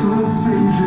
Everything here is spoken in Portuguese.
sou sem